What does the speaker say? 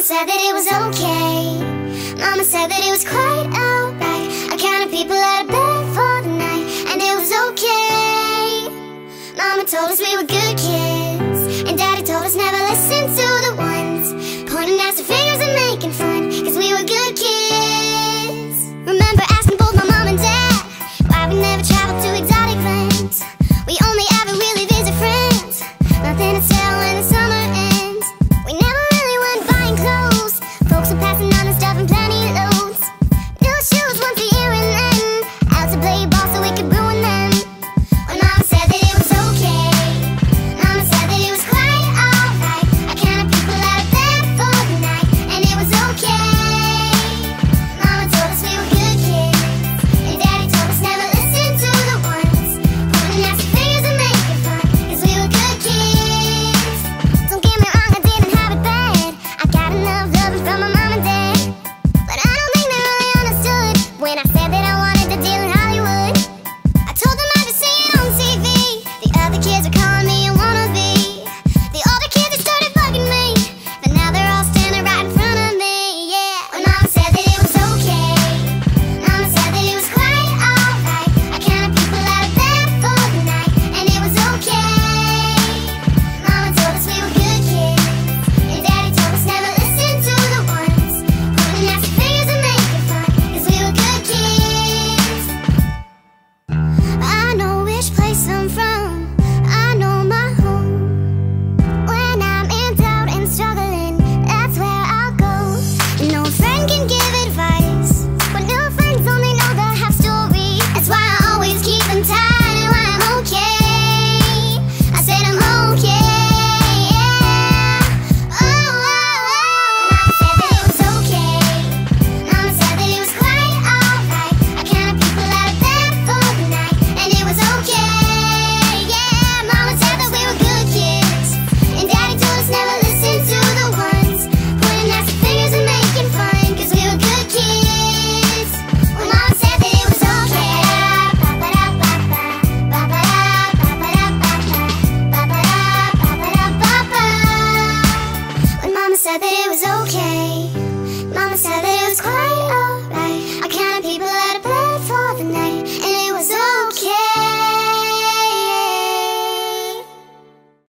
Mama said that it was okay. Mama said that it was quite alright. I counted people out of bed for the night, and it was okay. Mama told us we were good kids, and Daddy told us never listen to the ones pointing out the fingers.